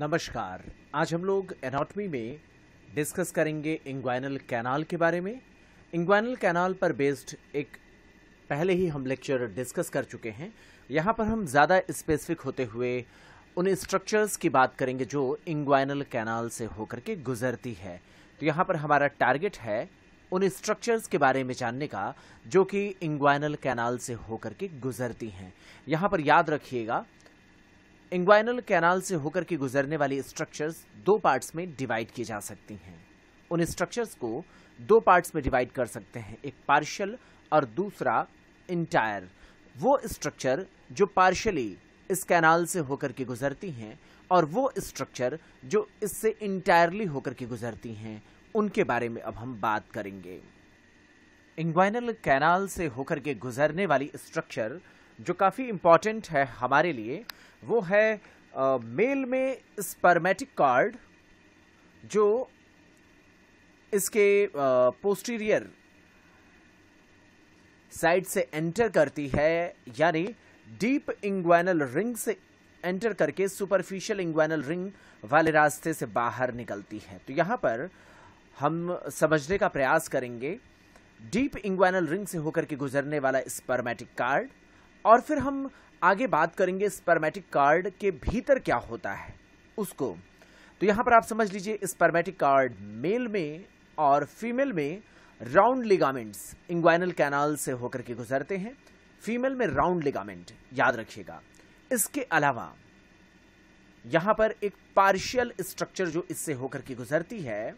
नमस्कार। आज हम लोग एनाटॉमी में डिस्कस करेंगे इंग्वाइनल कैनाल के बारे में। इंग्वाइनल कैनाल पर बेस्ड एक पहले ही हम लेक्चर डिस्कस कर चुके हैं। यहाँ पर हम ज़्यादा स्पेसिफिक होते हुए उन स्ट्रक्चर्स की बात करेंगे जो इंग्वाइनल कैनाल से होकर के गुजरती है। तो यहाँ पर हमारा टारगेट है उन स्ट्रक्चर्स के बारे में जानने का, जो कि इंग्वाइनल कैनाल से होकर के गुजरती हैं। यहाँ पर याद रखिएगा इंग्वाइनल कैनाल से होकर के गुजरने वाली स्ट्रक्चर्स दो पार्ट्स में डिवाइड की जा सकती हैं। उन स्ट्रक्चर्स को दो पार्ट्स में डिवाइड कर सकते हैं, एक पार्शियल और दूसरा इंटायर वो स्ट्रक्चर जो पार्शियली इस कैनाल से होकर के गुजरती हैं और वो स्ट्रक्चर जो इससे इंटायरली होकर के गुजरती हैं, उनके बारे में अब हम बात करेंगे। इंग्वाइनल कैनाल से होकर के गुजरने वाली स्ट्रक्चर जो काफ़ी इंपॉर्टेंट है हमारे लिए वो है आ, मेल में स्पर्मेटिक कार्ड जो इसके पोस्टीरियर साइड से एंटर करती है यानी डीप इंग्वाइनल रिंग से एंटर करके सुपरफिशियल इंग्वाइनल रिंग वाले रास्ते से बाहर निकलती है। तो यहाँ पर हम समझने का प्रयास करेंगे डीप इंग्वाइनल रिंग से होकर के गुजरने वाला स्पर्मेटिक कार्ड और फिर हम आगे बात करेंगे स्पर्मेटिक कार्ड के भीतर क्या होता है उसको। तो यहाँ पर आप समझ लीजिए स्पर्मेटिक कार्ड मेल में और फीमेल में राउंड लिगामेंट्स इंग्वाइनल कैनाल से होकर के गुजरते हैं। फीमेल में राउंड लिगामेंट याद रखिएगा। इसके अलावा, यहाँ पर एक पार्शियल स्ट्रक्चर जो इससे होकर के गुजरती है,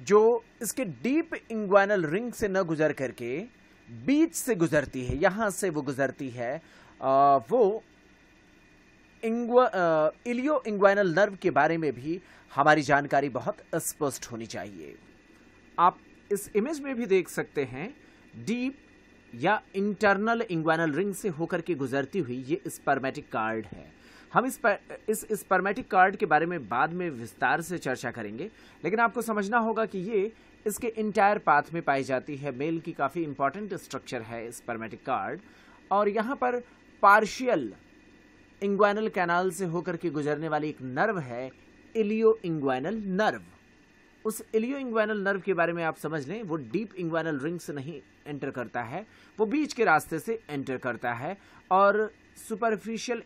जो इसके डीप इंग्वाइनल रिंग से न गुजर करके बीच से गुजरती है यहाँ से वो गुजरती है आ, वो इलियो इंग्वाइनल नर्व के बारे में भी हमारी जानकारी बहुत स्पष्ट होनी चाहिए। आप इस इमेज में भी देख सकते हैं डीप या इंटरनल इंग्वाइनल रिंग से होकर के गुजरती हुई ये स्पर्मेटिक कार्ड है। हम इस पर, इस स्पर्मेटिक कार्ड के बारे में बाद में विस्तार से चर्चा करेंगे लेकिन आपको समझना होगा कि ये इसके इंटायर पाथ में पाई जाती है। मेल की काफ़ी इंपॉर्टेंट स्ट्रक्चर है स्पर्मेटिक कार्ड। और यहाँ पर पार्शियल इंग्वाइनल कैनाल से होकर के गुजरने वाली एक नर्व है इलियो इंग्वाइनल नर्व उस इलियो इंग्वाइनल नर्व के बारे में आप समझ लें वो डीप इंग्वाइनल रिंग से नहीं एंटर करता है वो बीच के रास्ते से एंटर करता है। और सुपरफिशियल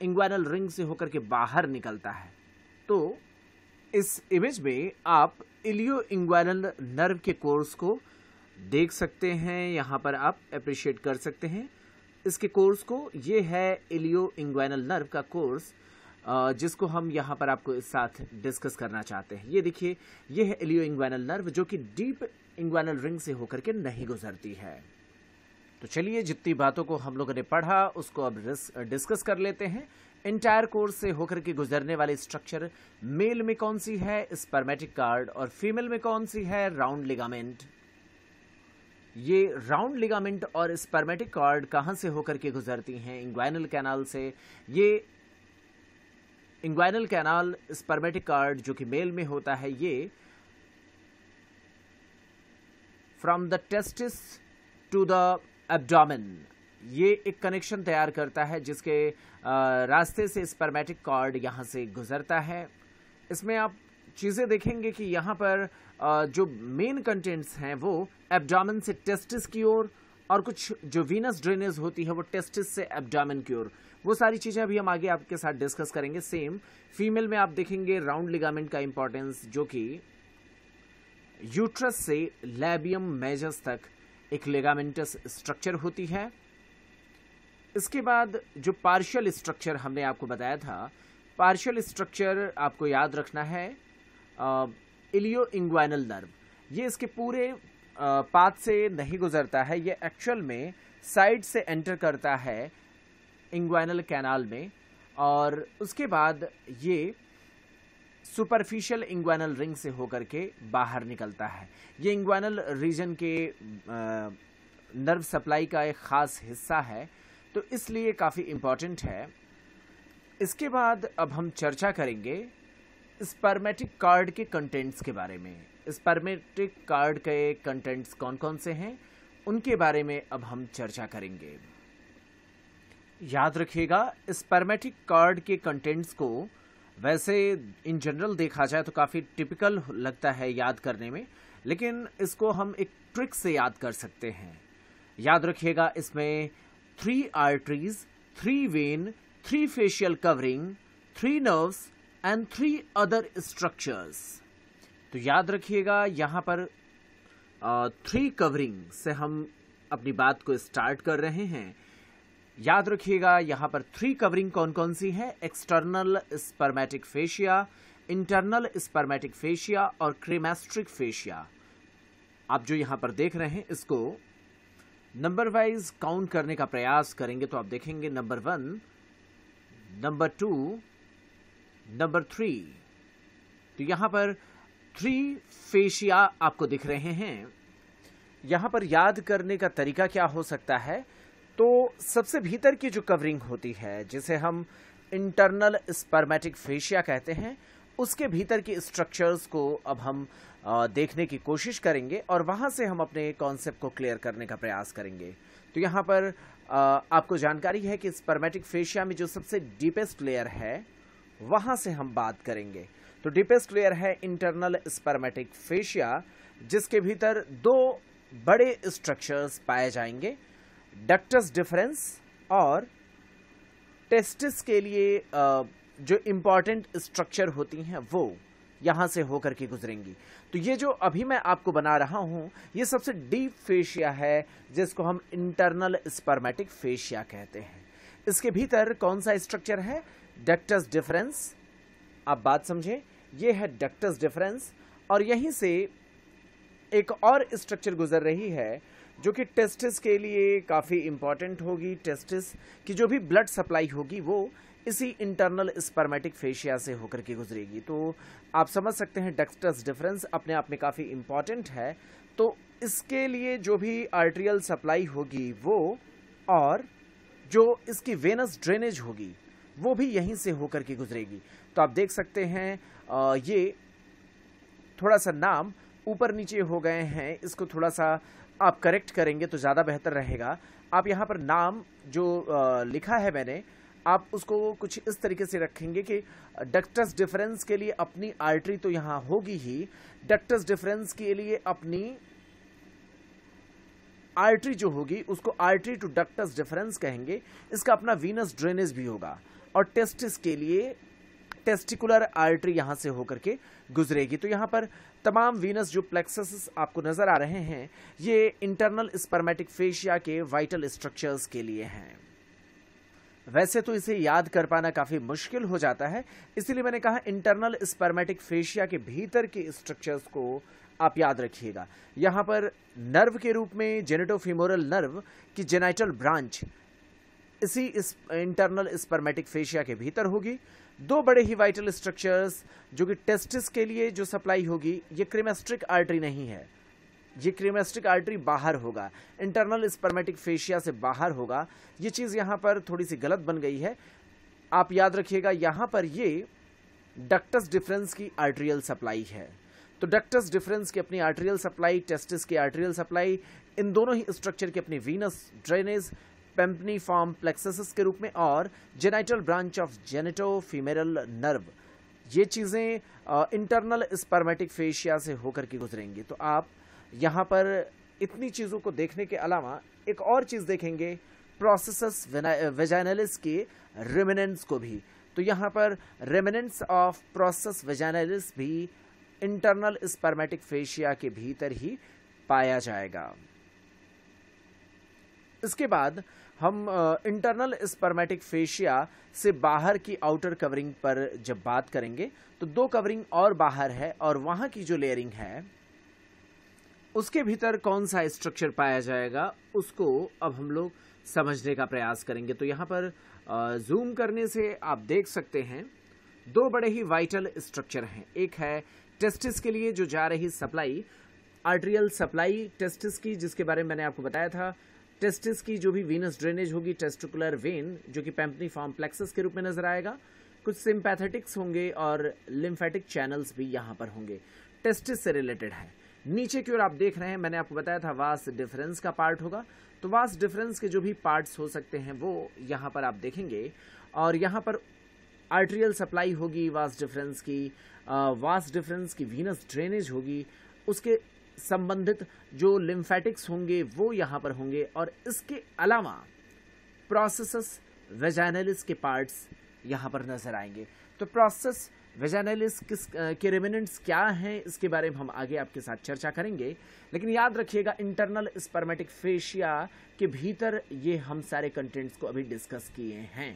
इंग्वाइनल रिंग से होकर के बाहर निकलता है। तो इस इमेज में आप इलियो इंग्वाइनल नर्व के कोर्स को देख सकते हैं, यहाँ पर आप अप्रिशिएट कर सकते हैं। इसके कोर्स को, ये है इलियो इंग्वाइनल नर्व का कोर्स जिसको हम यहाँ पर आपको इस साथ डिस्कस करना चाहते हैं। ये देखिए, ये है इलियो इंग्वाइनल नर्व जो कि डीप इंग्वाइनल रिंग से होकर के नहीं गुजरती है। तो चलिए जितनी बातों को हम लोगों ने पढ़ा, उसको अब डिस्कस कर लेते हैं। इंटायर कोर्स से होकर के गुजरने वाली स्ट्रक्चर मेल में कौन सी है स्पर्मेटिक कार्ड और फीमेल में कौन सी है राउंड लिगामेंट ये राउंड लिगामेंट और स्पर्मेटिक कार्ड कहाँ से होकर के गुजरती हैं? इंग्वाइनल कैनाल से। ये इंग्वाइनल कैनाल स्पर्मेटिक कार्ड जो कि मेल में होता है, ये from the testis to the abdomen ये एक कनेक्शन तैयार करता है, जिसके रास्ते से स्पर्मेटिक कार्ड यहाँ से गुजरता है। इसमें आप चीज़ें देखेंगे कि यहाँ पर जो मेन कंटेंट्स हैं वो एब्डामन से टेस्टिस की ओर और और कुछ जो वीनस ड्रेनेज होती है वो टेस्टिस से एब्डामन की ओर। वो सारी चीज़ें अभी हम आगे आपके साथ डिस्कस करेंगे। सेम फीमेल में आप देखेंगे राउंड लिगामेंट का इंपॉर्टेंस जो कि यूट्रस से लैबियम मेजस तक एक लेगामेंटस स्ट्रक्चर होती है। इसके बाद जो पार्शियल स्ट्रक्चर हमने आपको बताया था पार्शियल स्ट्रक्चर आपको याद रखना है इलियो इंग्वाइनल नर्व। ये इसके पूरे पाथ से नहीं गुजरता है, ये एक्चुअल में साइड से एंटर करता है इंग्वाइनल कैनाल में, और उसके बाद ये सुपरफिशियल इंग्वाइनल रिंग से होकर के बाहर निकलता है। ये इंग्वाइनल रीजन के नर्व सप्लाई का एक ख़ास हिस्सा है तो इसलिए काफ़ी इंपॉर्टेंट है। इसके बाद अब हम चर्चा करेंगे स्पर्मेटिक कार्ड के कंटेंट्स के बारे में। स्पर्मेटिक कार्ड के कंटेंट्स कौन कौन से हैं, उनके बारे में अब हम चर्चा करेंगे। याद रखिएगा स्पर्मेटिक कार्ड के कंटेंट्स को वैसे इन जनरल देखा जाए तो काफ़ी टिपिकल लगता है याद करने में, लेकिन इसको हम एक ट्रिक से याद कर सकते हैं। याद रखिएगा इसमें three arteries three vein three fascial covering three nerves and three other structures तो याद रखिएगा यहाँ पर थ्री कवरिंग से हम अपनी बात को स्टार्ट कर रहे हैं। याद रखिएगा, यहाँ पर थ्री कवरिंग कौन कौन सी है? External spermatic fascia internal spermatic fascia और क्रीमेस्ट्रिक फेशिया आप जो यहाँ पर देख रहे हैं, इसको नंबर वाइज काउंट करने का प्रयास करेंगे तो आप देखेंगे number one number two number three तो यहाँ पर थ्री फेशिया आपको दिख रहे हैं। यहाँ पर याद करने का तरीका क्या हो सकता है? तो सबसे भीतर की जो कवरिंग होती है, जिसे हम इंटरनल स्पर्मेटिक फेशिया कहते हैं, उसके भीतर की स्ट्रक्चर्स को अब हम देखने की कोशिश करेंगे और वहाँ से हम अपने कॉन्सेप्ट को क्लियर करने का प्रयास करेंगे। तो यहाँ पर आपको जानकारी है कि स्पर्मेटिक फेशिया में जो सबसे डीपेस्ट लेयर है, वहाँ से हम बात करेंगे। तो डीपेस्ट लेयर है इंटरनल स्पर्मेटिक फेशिया जिसके भीतर दो बड़े स्ट्रक्चर्स पाए जाएँगे। डक्टस डिफरेंस और टेस्टिस के लिए जो इंपॉर्टेंट स्ट्रक्चर होती हैं, वो यहाँ से होकर के गुजरेंगी। तो ये जो अभी मैं आपको बना रहा हूँ, ये सबसे डीप फेशिया है, जिसको हम इंटरनल स्पर्मेटिक फेशिया कहते हैं। इसके भीतर कौन सा स्ट्रक्चर है? डक्टस डिफरेंस आप बात समझे? ये है डक्टस डिफरेंस और यहीं से एक और स्ट्रक्चर गुजर रही है जो कि टेस्टिस के लिए काफ़ी इंपॉर्टेंट होगी। टेस्टिस की जो भी ब्लड सप्लाई होगी वो इसी इंटरनल स्पर्मेटिक फेशिया से होकर के गुजरेगी। तो आप समझ सकते हैं डक्टस डिफरेंस अपने आप में काफ़ी इंपॉर्टेंट है। तो इसके लिए जो भी आर्ट्रियल सप्लाई होगी वो और जो इसकी वेनस ड्रेनेज होगी वो भी यहीं से होकर के गुजरेगी। तो आप देख सकते हैं आ, ये थोड़ा सा नाम ऊपर नीचे हो गए हैं। इसको थोड़ा सा आप करेक्ट करेंगे तो ज़्यादा बेहतर रहेगा। आप यहाँ पर नाम जो लिखा है मैंने, आप उसको कुछ इस तरीके से रखेंगे कि डक्टस डिफरेंस के लिए अपनी आर्टरी तो यहाँ होगी ही। डक्टस डिफरेंस के लिए अपनी आर्टरी जो होगी, उसको आर्टरी टू डक्टस डिफरेंस कहेंगे। इसका अपना वीनस ड्रेनेज भी होगा। और टेस्टिस के लिए टेस्टिकुलर आर्टरी यहाँ से होकर के गुजरेगी। तो यहाँ पर तमाम वीनस जो प्लेक्सस आपको नज़र आ रहे हैं। ये इंटरनल स्पर्मेटिक फेशिया के वाइटल स्ट्रक्चर्स के लिए हैं। वैसे तो इसे याद कर पाना काफ़ी मुश्किल हो जाता है। इसीलिए मैंने कहा इंटरनल स्पर्मेटिक फेशिया के भीतर के स्ट्रक्चर्स को आप याद रखिएगा। यहाँ पर नर्व के रूप में जेनेटोफिमोरल नर्व की जेनाइटल ब्रांच इसी इस इंटरनल स्पर्मेटिक फेशिया के भीतर होगी। दो बड़े ही वाइटल स्ट्रक्चर्स जो कि टेस्टिस के लिए जो सप्लाई होगी, ये क्रिमेस्ट्रिक आर्टरी नहीं है। ये क्रीमेस्टिक आर्टरी बाहर होगा। इंटरनल स्पर्मेटिक फेशिया से बाहर होगा। ये चीज़ यहाँ पर थोड़ी सी गलत बन गई है। आप याद रखिएगा, यहाँ पर ये डक्टस डिफरेंस की आर्ट्रियल सप्लाई है। तो डक्टस डिफरेंस की अपनी आर्ट्रियल सप्लाई टेस्टिस की आर्ट्रियल सप्लाई इन दोनों ही स्ट्रक्चर की अपनी वीनस ड्रेनेज पेम्पनी फॉर्म प्लेक्सस के रूप में और genital branch of genitofemoral nerve. ये चीज़ें इंटरनल स्पर्मेटिक फेशिया से होकर के गुजरेंगी। तो आप यहाँ पर इतनी चीज़ों को देखने के अलावा एक और चीज़ देखेंगे, प्रोसेसस वेजाइनलिस के रेमिनेंट्स को भी। तो यहाँ पर रेमिनेंट्स ऑफ़ प्रोसेस वेजाइनलिस भी इंटरनल स्पर्मेटिक फेशिया के भीतर ही पाया जाएगा। इसके बाद हम इंटरनल स्पर्मेटिक फेशिया से बाहर की आउटर कवरिंग पर जब बात करेंगे तो दो कवरिंग और बाहर है और वहाँ की जो लेयरिंग है, उसके भीतर कौन सा स्ट्रक्चर पाया जाएगा, उसको अब हम लोग समझने का प्रयास करेंगे। तो यहाँ पर जूम करने से आप देख सकते हैं, दो बड़े ही वाइटल स्ट्रक्चर हैं। एक है टेस्टिस के लिए जो जा रही सप्लाई आर्ट्रियल सप्लाई टेस्टिस की, जिसके बारे में मैंने आपको बताया था टेस्टिस की जो भी वीनस ड्रेनेज होगी टेस्टिकुलर वेन जो कि पैम्पनी फॉर्म प्लेक्सस के रूप में नज़र आएगा। कुछ सिंपैथेटिक्स होंगे और लिम्फेटिक चैनल्स भी यहाँ पर होंगे। टेस्टिस से रिलेटेड है। नीचे की ओर आप देख रहे हैं, मैंने आपको बताया था वास डिफरेंस का पार्ट होगा। तो वास डिफरेंस के जो भी पार्ट्स हो सकते हैं, वो यहाँ पर आप देखेंगे। और यहाँ पर आर्ट्रियल सप्लाई होगी वास डिफरेंस की वास डिफरेंस की वीनस ड्रेनेज होगी। उसके संबंधित जो लिम्फेटिक्स होंगे, वो यहाँ पर होंगे। और इसके अलावा प्रोसेसस वेजाइनलिस के पार्ट्स यहाँ पर नज़र आएँगे। तो प्रोसेस वेजाइनलिस किस के रेमिनेंट्स क्या हैं, इसके बारे में हम आगे आपके साथ चर्चा करेंगे। लेकिन याद रखिएगा इंटरनल स्पर्मेटिक फेशिया के भीतर ये हम सारे कंटेंट्स को अभी डिस्कस किए हैं।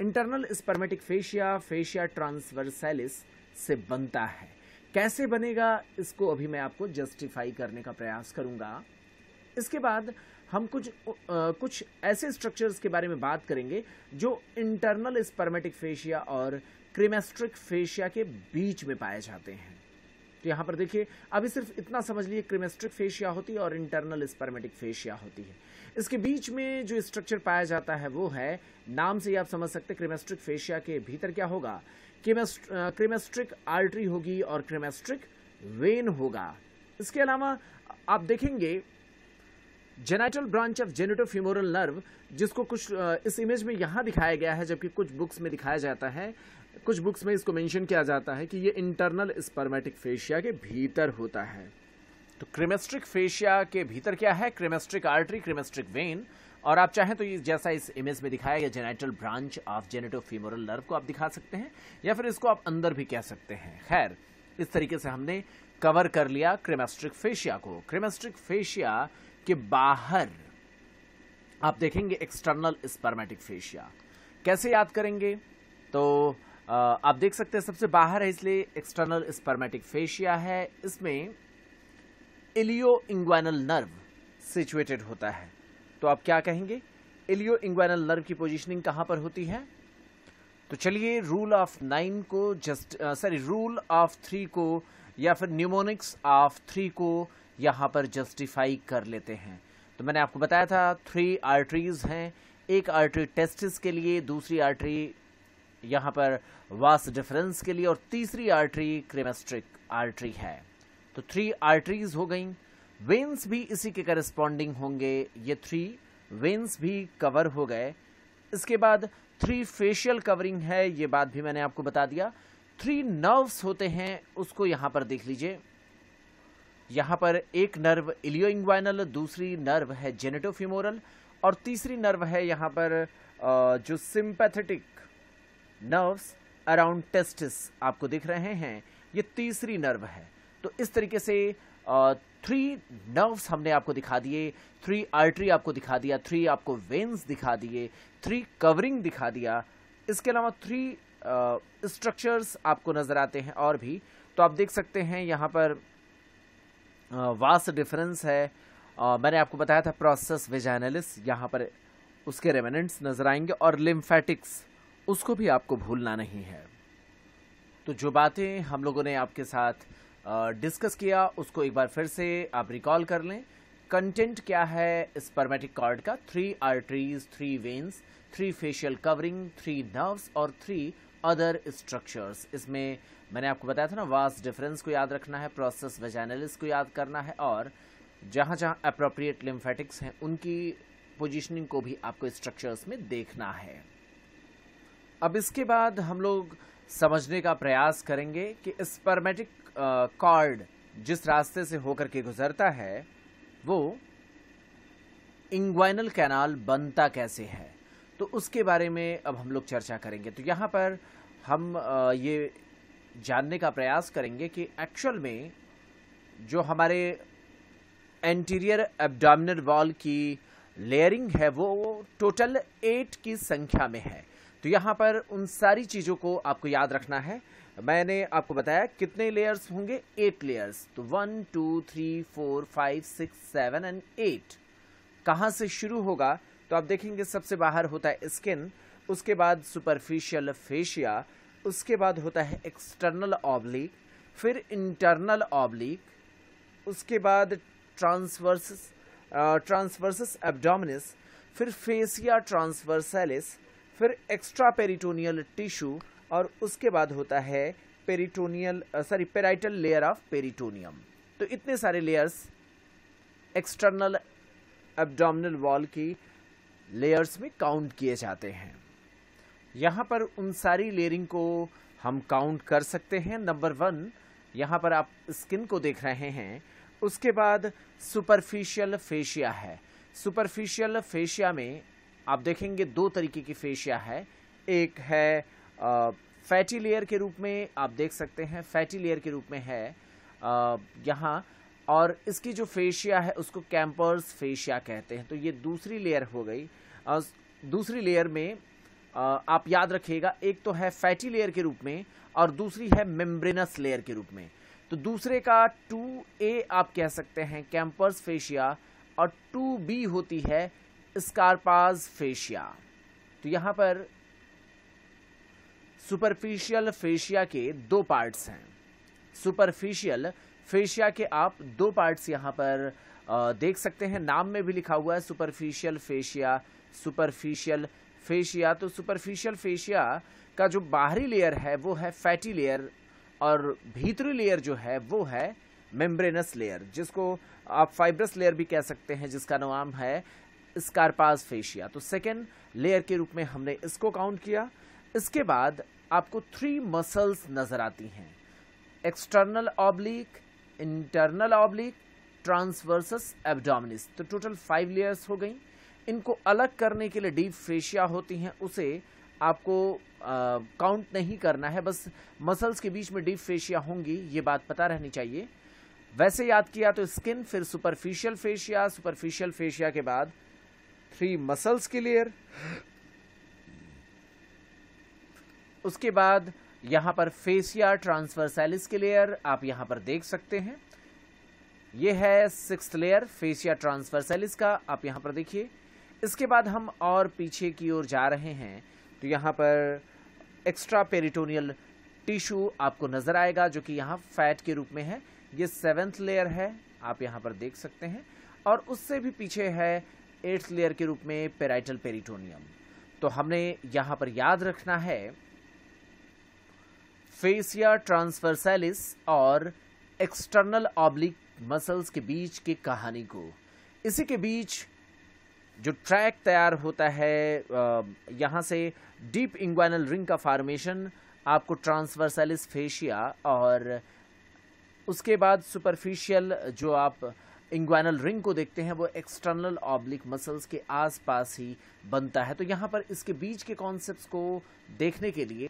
Internal spermatic fascia fascia transversalis से बनता है। कैसे बनेगा इसको अभी मैं आपको जस्टिफाई करने का प्रयास करूँगा। इसके बाद हम कुछ आ, कुछ ऐसे स्ट्रक्चर्स के बारे में बात करेंगे जो इंटरनल स्पर्मेटिक फेशिया और क्रिमेस्ट्रिक फेशिया के बीच में पाए जाते हैं। तो यहाँ पर देखिए अभी सिर्फ़ इतना समझ लीजिए क्रिमेस्ट्रिक फेशिया होती है और इंटरनल स्पर्मेटिक फेशिया होती है। इसके बीच में जो स्ट्रक्चर पाया जाता है वो है नाम से ही आप समझ सकते हैं क्रिमेस्ट्रिक फेशिया के भीतर क्या होगा? क्रिमेस्ट्रिक आर्टरी होगी और क्रिमेस्ट्रिक वेन होगा। इसके अलावा आप देखेंगे genital branch of genitofemoral nerve, जिसको कुछ इस इमेज में यहाँ दिखाया गया है, जबकि कुछ बुक्स में दिखाया जाता है। कुछ बुक्स में इसको मेंशन किया जाता है कि ये इंटरनल स्पर्मेटिक फेशिया के भीतर होता है। तो क्रिमेस्ट्रिक फेशिया के भीतर क्या है? Cremasteric artery, cremasteric vein. और आप चाहें तो ये जैसा इस इमेज में दिखाया गया genital branch of genitofemoral nerve को आप दिखा सकते हैं, या फिर इसको आप अंदर भी कह सकते हैं। खैर, इस तरीके से हमने कवर कर लिया क्रिमेस्ट्रिक फेशिया को। क्रिमेस्ट्रिक फेशिया के बाहर आप देखेंगे एक्सटर्नल स्पर्मेटिक फेशिया कैसे याद करेंगे? तो आप देख सकते हैं सबसे बाहर है इसलिए एक्सटर्नल स्पर्मेटिक फेशिया है। इसमें इलियो इंग्वानल नर्व सिचुएटेड होता है। तो आप क्या कहेंगे? इलियो इंग्वानल नर्व की पोजीशनिंग कहाँ पर होती है? तो चलिए रूल ऑफ़ नाइन को just sorry rule of three को या फिर न्यूमोनिक्स ऑफ़ थ्री को यहाँ पर जस्टिफाई कर लेते हैं। तो मैंने आपको बताया था थ्री आर्टरीज हैं। एक आर्टरी टेस्टिस के लिए, दूसरी आर्टरी यहाँ पर वास डिफरेंस के लिए और तीसरी आर्टरी क्रेमेस्ट्रिक आर्टरी है। तो थ्री आर्टरीज हो गई। वेन्स भी इसी के करस्पॉन्डिंग होंगे, ये थ्री वेन्स भी कवर हो गए. इसके बाद थ्री फेशियल कवरिंग है, ये बात भी मैंने आपको बता दिया. थ्री नर्व्स होते हैं, उसको यहाँ पर देख लीजिए. यहाँ पर एक नर्व इलियो दूसरी नर्व है जेनेटोफिमोरल और तीसरी नर्व है यहाँ पर जो सिंपैथेटिक नर्व्स अराउंड टेस्टिस आपको दिख रहे हैं, ये तीसरी नर्व है. तो इस तरीके से थ्री नर्व्स हमने आपको दिखा दिए थ्री आर्टरी आपको दिखा दिया थ्री आपको वेन्स दिखा दिए थ्री कवरिंग दिखा दिया। इसके अलावा थ्री स्ट्रक्चर्स आपको नज़र आते हैं और भी। तो आप देख सकते हैं यहाँ पर वास्ट डिफरेंस है। आ, मैंने आपको बताया था प्रोसेस वेजाइनलिस यहाँ पर उसके रेमेनेंट्स नज़र आएँगे और लिम्फेटिक्स उसको भी आपको भूलना नहीं है। तो जो बातें हम लोगों ने आपके साथ डिस्कस किया, उसको एक बार फिर से आप रिकॉल कर लें। कंटेंट क्या है स्पर्मेटिक कार्ड का? Three arteries three veins three fascial covering three nerves और थ्री अदर स्ट्रक्चर्स इसमें मैंने आपको बताया था ना वास्ट डिफरेंस को याद रखना है प्रोसेस वेजाइनलिस को याद करना है और जहाँ जहाँ अप्रोप्रिएट लिम्फेटिक्स हैं, उनकी पोजिशनिंग को भी आपको स्ट्रक्चर्स में देखना है। अब इसके बाद हम लोग समझने का प्रयास करेंगे कि स्पर्मेटिक कॉर्ड जिस रास्ते से होकर के गुजरता है वो इंग्वाइनल कैनाल बनता कैसे है? तो उसके बारे में अब हम लोग चर्चा करेंगे। तो यहाँ पर हम आ, ये जानने का प्रयास करेंगे कि एक्चुअल में जो हमारे एंटीरियर एब्डामिनल वॉल की लेयरिंग है वो टोटल एट की संख्या में है। तो यहाँ पर उन सारी चीज़ों को आपको याद रखना है। मैंने आपको बताया कितने लेयर्स होंगे? एट लेयर्स तो one two three four five six seven and eight कहाँ से शुरू होगा? तो आप देखेंगे सबसे बाहर होता है स्किन उसके बाद सुपरफिशियल फेशिया उसके बाद होता है एक्सटर्नल ऑब्लिक फिर इंटरनल ऑब्लिक उसके बाद ट्रांसवर्स ट्रांसवर्सस एब्डोमिनिस फिर फेसिया ट्रांसवर्सैलिस फिर एक्स्ट्रा पेरिटोनियल टिश्यू और उसके बाद होता है peritoneal sorry parietal layer of peritoneum तो इतने सारे लेयर्स एक्सटर्नल एब्डोमिनल वॉल की लेयर्स में काउंट किए जाते हैं। यहाँ पर उन सारी लेयरिंग को हम काउंट कर सकते हैं। नंबर वन यहाँ पर आप स्किन को देख रहे हैं। उसके बाद सुपरफिशियल फेशिया है। सुपरफिशियल फेशिया में आप देखेंगे दो तरीके की फेशिया है। एक है फैटी लेयर के रूप में आप देख सकते हैं फैटी लेयर के रूप में है यहाँ, और इसकी जो फेशिया है, उसको कैंपर्स फेशिया कहते हैं। तो ये दूसरी लेयर हो गई। और दूसरी लेयर में आप याद रखिएगा, एक तो है फैटी लेयर के रूप में, और दूसरी है मेम्ब्रेनस लेयर के रूप में। तो दूसरे का टू ए आप कह सकते हैं कैंपर्स फेशिया और टू बी होती है स्कारपाज फेशिया तो यहाँ पर सुपरफिशियल फेशिया के दो पार्ट्स हैं। सुपरफिशियल फेशिया के आप दो पार्ट्स यहाँ पर देख सकते हैं। नाम में भी लिखा हुआ है सुपरफिशियल फेशिया सुपरफिशियल फेशिया तो सुपरफिशियल फेशिया का जो बाहरी लेयर है, वो है फैटी लेयर और भीतरी लेयर जो है, वो है मेम्ब्रेनस लेयर जिसको आप फाइब्रस लेयर भी कह सकते हैं, जिसका नाम है स्कारपास फेशिया तो सेकेंड लेयर के रूप में हमने इसको काउंट किया। इसके बाद आपको थ्री मसल्स नज़र आती हैं। External oblique internal oblique transversus abdominis तो टोटल फाइव लेयर्स हो गई। इनको अलग करने के लिए डीप फेशिया होती हैं। उसे आपको काउंट नहीं करना है। बस मसल्स के बीच में डीप फेशिया होंगी, ये बात पता रहनी चाहिए। वैसे याद किया तो स्किन फिर सुपरफिशियल फेशिया सुपरफिशियल फेशिया के बाद थ्री मसल्स की लेयर उसके बाद यहाँ पर फेसिया ट्रांसफरसैलिस की लेयर आप यहाँ पर देख सकते हैं। यह है सिक्स लेयर, फेसिया ट्रांसफरसैलिस का, आप यहाँ पर देखिए। इसके बाद हम और पीछे की ओर जा रहे हैं तो यहाँ पर एक्स्ट्रा पेरिटोनियल टिश्यू आपको नज़र आएगा, जो कि यहाँ फैट के रूप में है। ये सेवेंथ लेयर है, आप यहाँ पर देख सकते हैं। और उससे भी पीछे है एट्थ लेयर के रूप में पेराइटल पेरिटोनियम तो हमने यहाँ पर याद रखना है फेसिया ट्रांसफरसैलिस और एक्सटर्नल ऑब्लिक मसल्स के बीच की कहानी को। इसी के बीच जो ट्रैक तैयार होता है यहाँ से डीप इंग्वाइनल रिंग का फॉर्मेशन, आपको ट्रांसवर्सलिस फेशिया और उसके बाद सुपरफिशियल जो आप इंग्वाइनल रिंग को देखते हैं, वो एक्सटर्नल ऑब्लिक मसल्स के आसपास ही बनता है। तो यहाँ पर इसके बीच के कॉन्सेप्ट्स को देखने के लिए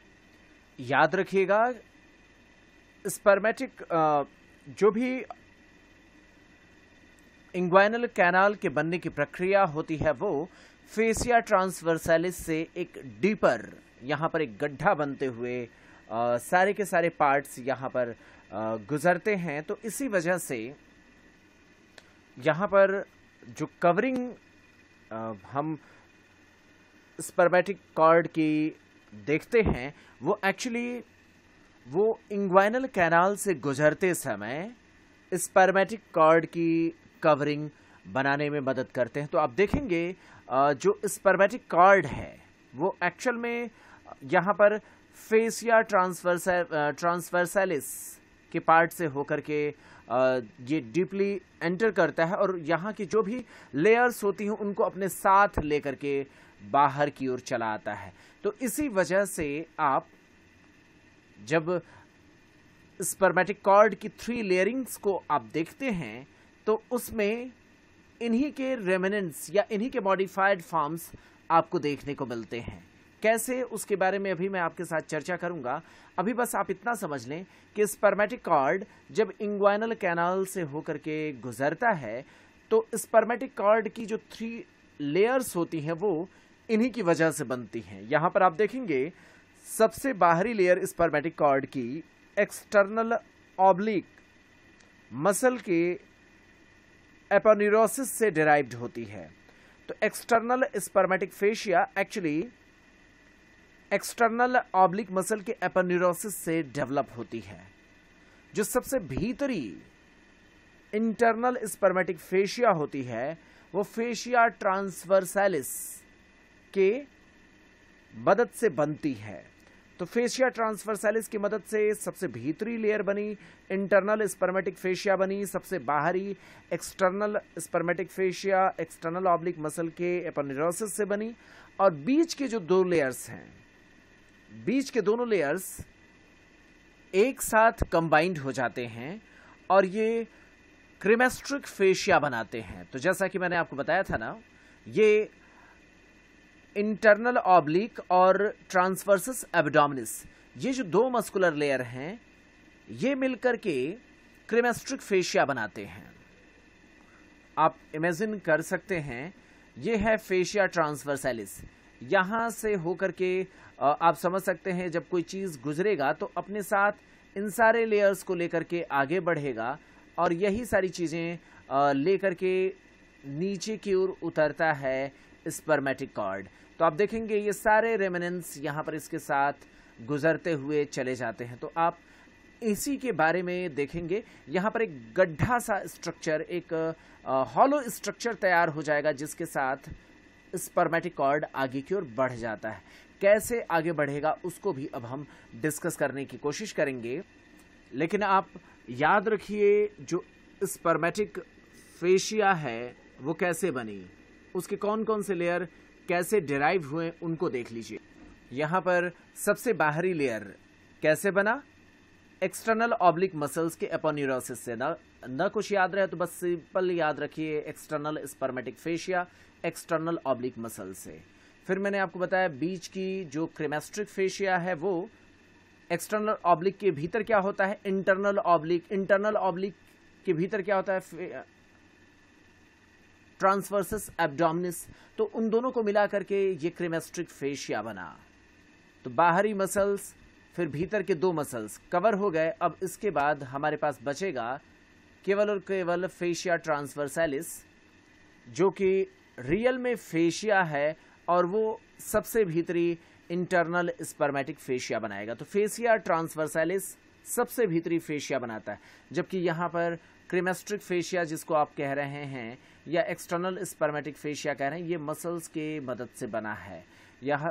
याद रखिएगा स्पर्मेटिक जो भी इंग्वाइनल कैनाल के बनने की प्रक्रिया होती है वो फेसिया ट्रांसवर्सैलिस से एक डीपर यहाँ पर एक गड्ढा बनते हुए आ, सारे के सारे पार्ट्स यहाँ पर आ, गुजरते हैं। तो इसी वजह से यहाँ पर जो कवरिंग आ, हम स्पर्मेटिक कॉर्ड की देखते हैं, वो एक्चुअली वो इंग्वाइनल कैनाल से गुजरते समय स्पर्मेटिक कॉर्ड की कवरिंग बनाने में मदद करते हैं। तो आप देखेंगे जो स्पर्मेटिक कार्ड है, वो एक्चुअल में, यहाँ पर फेसिया ट्रांसवर्स ट्रांसवर्सैलिस के पार्ट से होकर के ये डीपली एंटर करता है और यहाँ की जो भी लेयर्स होती हैं, उनको अपने साथ लेकर के बाहर की ओर चला आता है। तो इसी वजह से आप जब स्पर्मेटिक कॉर्ड की थ्री लेयरिंग्स को आप देखते हैं तो उसमें इन्हीं के रेमिनेंट्स या इन्हीं के मॉडिफाइड फॉर्म्स आपको देखने को मिलते हैं। कैसे? उसके बारे में अभी मैं आपके साथ चर्चा करूँगा। अभी बस आप इतना समझ लें कि स्पर्मेटिक कार्ड जब इंग्वाइनल कैनाल से होकर के गुजरता है तो स्पर्मेटिक कार्ड की जो थ्री लेयर्स होती हैं वो इन्हीं की वजह से बनती हैं। यहाँ पर आप देखेंगे, सबसे बाहरी लेयर स्पर्मेटिक कार्ड की एक्सटर्नल ऑब्लिक मसल के एपोनिरोसिस से डिराइव्ड होती है। तो external spermatic fascia actually external oblique muscle के एपोनिरोसिस से डेवलप होती है। जो सबसे भीतरी इंटरनल स्पर्मेटिक फेशिया होती है, वो फेशिया ट्रांसवर्सैलिस के मदद से बनती है। तो फेशिया ट्रांसफरसैलिस की मदद से सबसे भीतरी लेयर बनी, इंटरनल स्पर्मेटिक फेशिया बनी, सबसे बाहरी external spermatic fascia external oblique muscle के एपोनिरोसिस से बनी। और बीच के जो दो लेयर्स हैं, बीच के दोनों लेयर्स एक साथ कंबाइंड हो जाते हैं और ये क्रिमेस्ट्रिक फेशिया बनाते हैं। तो जैसा कि मैंने आपको बताया था ना, ये इंटरनल ऑब्लिक और ट्रांसवर्सस एबडोमिनिस ये जो दो मस्कुलर लेयर हैं, ये मिलकर के क्रिमेस्ट्रिक फेशिया बनाते हैं। आप इमेजिन कर सकते हैं, ये है फेशिया ट्रांसवर्सैलिस यहाँ से होकर के आप समझ सकते हैं, जब कोई चीज़ गुजरेगा तो अपने साथ इन सारे लेयर्स को लेकर के आगे बढ़ेगा और यही सारी चीज़ें लेकर के नीचे की ओर उतरता है। स्पर्मेटिक कॉर्ड तो आप देखेंगे ये सारे रेमिनेंस यहाँ पर इसके साथ गुजरते हुए चले जाते हैं। तो आप इसी के बारे में देखेंगे। यहाँ पर एक गड्ढा सा स्ट्रक्चर एक हॉलो स्ट्रक्चर तैयार हो जाएगा, जिसके साथ स्पर्मेटिक कॉर्ड आगे की ओर बढ़ जाता है। कैसे आगे बढ़ेगा, उसको भी अब हम डिस्कस करने की कोशिश करेंगे। लेकिन आप याद रखिए, जो स्पर्मेटिक फेशिया है, वो कैसे बनी? उसके कौन कौन से लेयर कैसे डिराइव हुए, उनको देख लीजिए। यहाँ पर सबसे बाहरी लेयर कैसे बना? एक्सटर्नल ऑब्लिक मसल्स के एपोन्यूरोसिस से। न न कुछ याद रहे तो बस सिंपल याद रखिए external spermatic fascia external oblique muscle से। फिर मैंने आपको बताया बीच की जो क्रेमेस्ट्रिक फेशिया है वो एक्सटर्नल ऑब्लिक के भीतर क्या होता है? इंटरनल ऑब्लिक इंटरनल ऑब्लिक के भीतर क्या होता है? ट्रांसवर्सस एब्डोमिनिस तो उन दोनों को मिला करके ये क्रेमेस्ट्रिक फेशिया बना। तो बाहरी मसल्स, फिर भीतर के दो मसल्स कवर हो गए। अब इसके बाद हमारे पास बचेगा केवल और केवल फेशिया ट्रांसवर्सैलिस जो कि रियल में फेशिया है और वो सबसे भीतरी इंटरनल स्पर्मेटिक फेशिया बनाएगा। तो फेशिया ट्रांसवर्सैलिस सबसे भीतरी फेशिया बनाता है, जबकि यहाँ पर क्रिमेस्ट्रिक फेशिया जिसको आप कह रहे हैं या एक्सटर्नल स्पर्मेटिक फेशिया कह रहे हैं, ये मसल्स के मदद से बना है। यह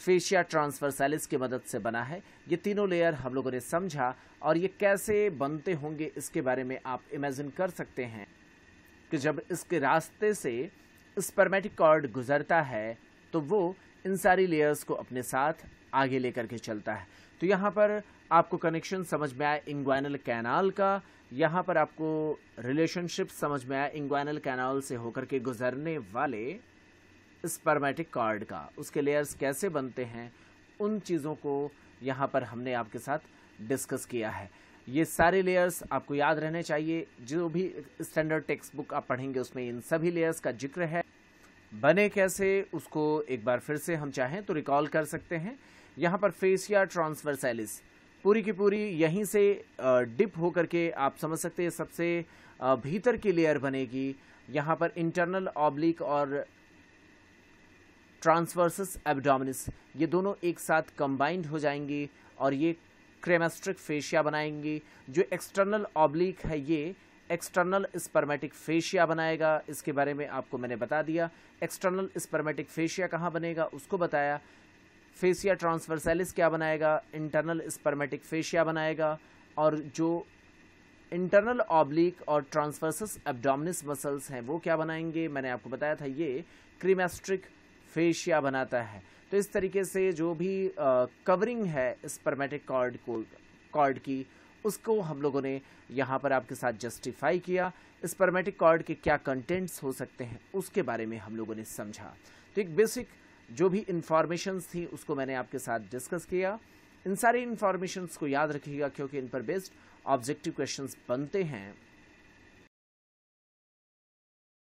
फेशिया ट्रांसफरसैलिस की मदद से बना है। ये तीनों लेयर हम लोगों ने समझा और ये कैसे बनते होंगे इसके बारे में आप इमेजिन कर सकते हैं कि जब इसके रास्ते से स्पर्मेटिक कॉर्ड गुजरता है तो वो इन सारी लेयर्स को अपने साथ आगे लेकर के चलता है। तो यहाँ पर आपको कनेक्शन समझ में आया इंग्वाइनल कैनाल का। यहाँ पर आपको रिलेशनशिप समझ में आया इंग्वाइनल कैनाल से होकर के गुजरने वाले स्पर्मेटिक कार्ड का। उसके लेयर्स कैसे बनते हैं, उन चीज़ों को यहाँ पर हमने आपके साथ डिस्कस किया है। ये सारे लेयर्स आपको याद रहने चाहिए। जो भी स्टैंडर्ड टेक्स्ट बुक आप पढ़ेंगे, उसमें इन सभी लेयर्स का ज़िक्र है। बने कैसे, उसको एक बार फिर से हम चाहें तो रिकॉल कर सकते हैं। यहाँ पर फेसिया ट्रांसवर्सैलिस पूरी की पूरी यहीं से डिप होकर के आप समझ सकते हैं, सबसे भीतर की लेयर बनेगी। यहाँ पर इंटरनल ऑब्लिक और ट्रांसवर्सस एब्डोमिनिस ये दोनों एक साथ कंबाइंड हो जाएँगी और ये क्रेमेस्ट्रिक फेशिया बनाएँगी। जो एक्सटर्नल ऑब्लिक है ये एक्सटर्नल स्पर्मेटिक फेशिया बनाएगा। इसके बारे में आपको मैंने बता दिया। एक्सटर्नल स्पर्मेटिक फेशिया कहाँ बनेगा, उसको बताया। फेसिया ट्रांसवर्सैलिस क्या बनाएगा? इंटरनल स्पर्मेटिक फेशिया बनाएगा। और जो इंटरनल ऑब्लिक और ट्रांसवर्सस एब्डोमिनिस मसल्स हैं वो क्या बनाएँगे? मैंने आपको बताया था ये क्रीमेस्ट्रिक फेशिया बनाता है। तो इस तरीके से जो भी कवरिंग uh, है स्पर्मेटिक कॉर्ड को कॉर्ड की उसको हम लोगों ने यहाँ पर आपके साथ जस्टिफाई किया। स्पर्मेटिक कॉर्ड के क्या कंटेंट्स हो सकते हैं उसके बारे में हम लोगों ने समझा। तो एक बेसिक जो भी इंफॉर्मेशन थी, उसको मैंने आपके साथ डिस्कस किया। इन सारी इंफॉर्मेशन को याद रखिएगा, क्योंकि इन पर बेस्ड ऑब्जेक्टिव क्वेश्चंस बनते हैं।